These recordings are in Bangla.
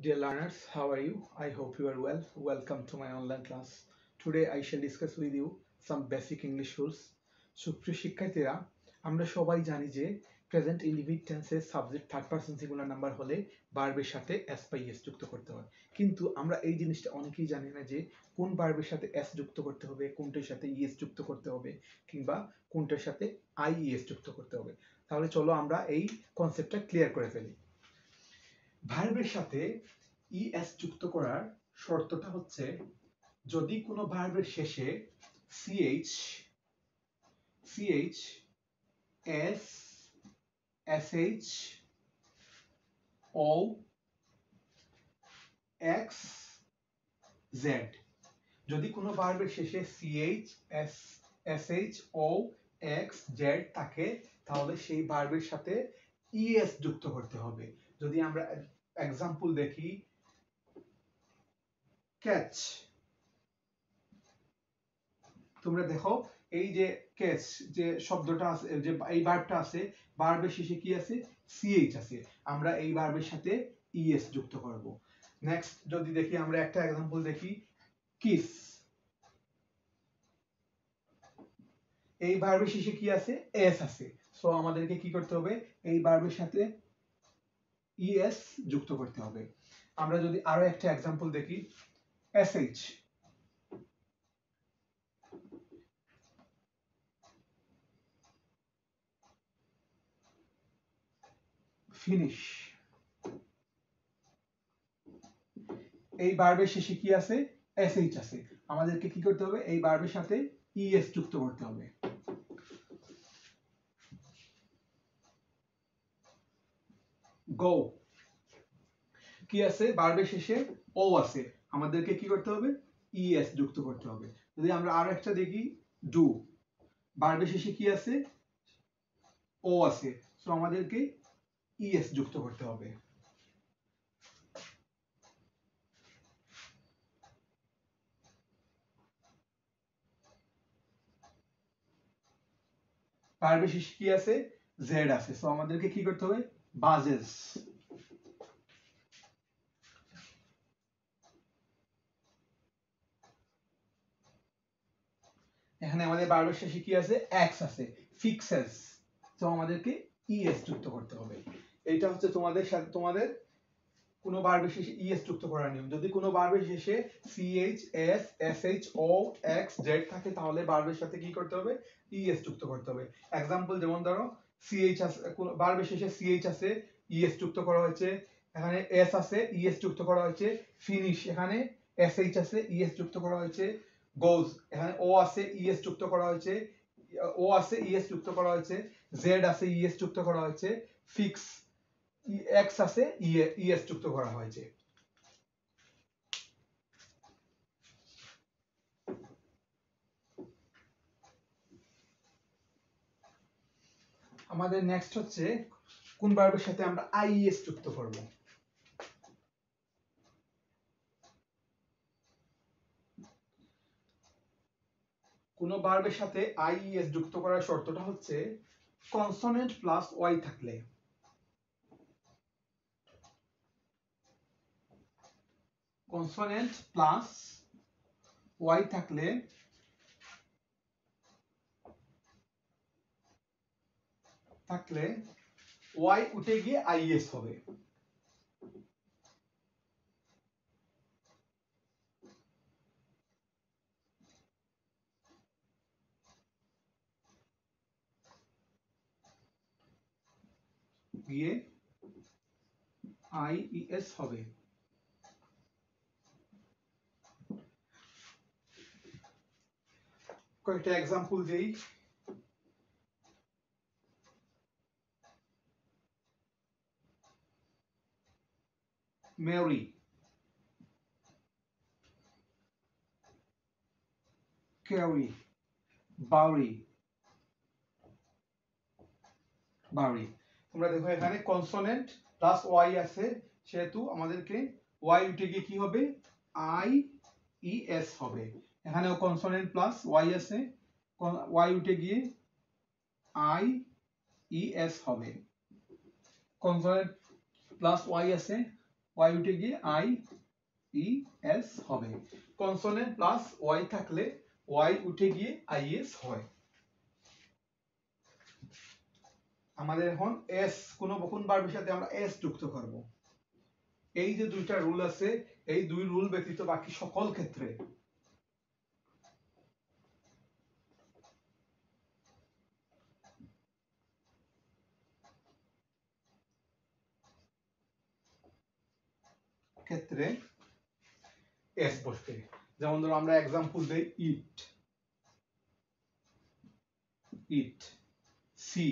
Dear learners, how are you? I hope you are well. Welcome to my online class. Today I shall discuss with you some basic English rules. সুপ্রিয় শিক্ষার্থীরা আমরা সবাই জানি যে প্রেজেন্ট ইনডিফিনিট টেন্সের subject third person singular number হলে ভার্বের সাথে এস বাই এস যুক্ত করতে হয় কিন্তু আমরা এই জিনিসটা অনেকেই জানি না যে কোন ভার্বের সাথে এস যুক্ত করতে হবে কোনটার সাথে ইএস যুক্ত করতে হবে কিংবা কোনটার সাথে আইইএস যুক্ত করতে হবে তাহলে চলো আমরা এই কনসেপ্টটা ক্লিয়ার করে ফেলি ভার্বের সাথে ইএস যুক্ত করার শর্তটা হচ্ছে যদি কোনো ভার্বের শেষে C H C H S S H O X Z যদি কোনো ভার্বের শেষে C H S S H O X Z থাকে, তাহলে সেই ভার্বের সাথে ইএস যুক্ত করতে হবে। যদি আমরা এক্সাম্পল দেখি ক্যাচ তোমরা দেখো, এই যে ক্যাচ যে শব্দটা আছে, যে এই ভার্বটা আছে ভার্বের শেষে কি আছে? সিএইচ আছে। আমরা এই ভার্বের সাথে ইএস যুক্ত করব। নেক্সট যদি দেখি আমরা একটা এক্সাম্পল দেখি কিস এই ভার্বের শেষে কি আছে? এস আছে। সো আমাদেরকে কি করতে হবে? এই ভার্বের সাথে ইএস যুক্ত করতে হবে। আমরা যদি আরও একটা এক্সাম্পল দেখি এসএইচ ফিনিশ এই বার্বের শেষে কি আছে? এসএইচ আছে। আমাদেরকে কি করতে হবে? এই বার্বের সাথে ইএস যুক্ত করতে হবে। গো কি আছে? ভার্বের শেষে ও আছে। আমাদেরকে কি করতে হবে? ইএস যুক্ত করতে হবে। যদি আমরা আরও একটা দেখি ডু ভার্বের শেষে কি আছে? ও আছে। সো আমাদেরকে ইএস যুক্ত করতে হবে। ভার্বের শেষে কি আছে? জেড আছে। সো আমাদেরকে কি করতে হবে? বাজেস। এখানে আমাদের ভার্বের শেষে কি আছে? এক্স আছে ফিক্সেস তো আমাদেরকে ইএস যুক্ত করতে হবে। এটা হচ্ছে তোমাদের সাথে, তোমাদের কোনো ভার্বের শেষে ইএস যুক্ত করার নিয়ম। যদি কোনো ভার্বের শেষে C H S S H O X Z থাকে, তাহলে ভার্বের সাথে কি করতে হবে? ইএস যুক্ত করতে হবে। এক্সাম্পল যেমন ধরো সিএইচ আছে, কোনো ভার্বের শেষে সিএইচ আছে ইএস যুক্ত করা হয়েছে, এখানে এস আছে ইএস যুক্ত করা হয়েছে ফিনিশ এখানে এস এইচ আছে ইএস যুক্ত করা হয়েছে গোজ এখানে ও আছে ইএস যুক্ত করা হয়েছে ও আছে ইএস যুক্ত করা হয়েছে জেড আছে ইএস যুক্ত করা হয়েছে ফিক্স এক্স আছে ইএস যুক্ত করা হয়েছে। আমাদের নেক্সট হচ্ছে কোন ভার্বের সাথে আমরা আইএস যুক্ত করব। কোন ভার্বের সাথে আইএস যুক্ত করার শর্তটা হচ্ছে কনসোনেন্ট প্লাস ওয়াই থাকলে। কনসোনেন্ট প্লাস ওয়াই থাকলে থাকলে ওয়াই উঠে গিয়ে আইএস হবে। গিয়ে হবে। কয়েকটা এক্সাম্পল দেই। Mary. Carry বাড়ি বাড়ি তোমরা দেখো এখানে কনসোনেন্ট প্লাস ওয়াই আছে, সেহেতু আমাদেরকে ওয়াই উঠে গিয়ে কি হবে? আই ই এস হবে। এখানেও কনসোনেন্ট প্লাস ওয়াই আছে। ওয়াই উঠে গিয়ে আই ই এস হবে। কনসোনেন্ট প্লাস ওয়াই আছে। ওয়াই উঠে গিয়ে আই ই এস হবে। কনসোনেন্ট প্লাস ওয়াই থাকলে ওয়াই উঠে গিয়ে আই এস হয়। আমাদের এখন এস কোন বকুন বার সাথে আমরা এস যুক্ত করব। এই যে দুইটা রুল আছে, এই দুই রুল ব্যতীত বাকি সকল ক্ষেত্রে ক্ষেত্রে এস বসবে। যেমন ধরো আমরা এক্সাম্পল দেই ইট ইট সি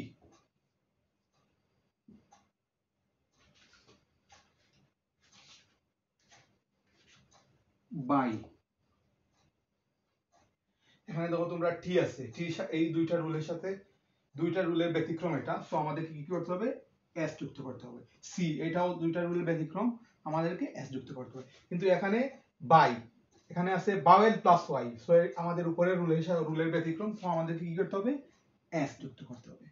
বাই এখানে দেখো তোমরা টি আছে। টি এই দুইটা রুলের সাথে, দুইটা রুলের ব্যতিক্রম এটা। সো আমাদেরকে কি করতে হবে? এস যুক্ত করতে হবে। সি এটাও দুইটা রুলের ব্যতিক্রম। আমাদেরকে এস যুক্ত করতে হবে। কিন্তু এখানে বাই এখানে আছে বাওয়েল প্লাস ওয়াই সো আমাদের উপরের রুলের রুলের ব্যতিক্রম সো আমাদেরকে কি করতে হবে? এস যুক্ত করতে হবে।